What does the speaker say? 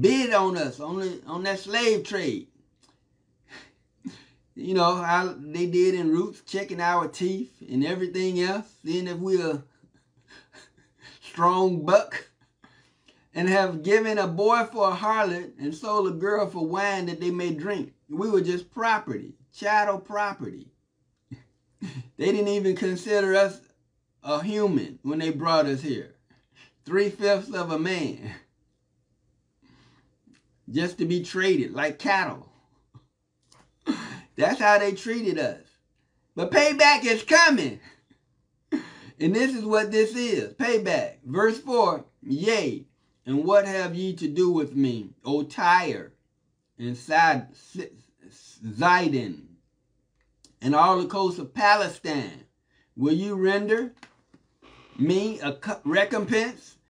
bid on us on the, on that slave trade. You know how they did in Roots, checking our teeth and everything else, seeing if we're a strong buck, and have given a boy for a harlot and sold a girl for wine that they may drink. We were just property, chattel property. they didn't even consider us a human when they brought us here. Three fifths of a man. Just to be traded like cattle. That's how they treated us. But payback is coming. And this is what this is. Payback. Verse 4. Yea, and what have ye to do with me, O Tyre, and Zidon, and all the coasts of Palestine? Will you render me a recompense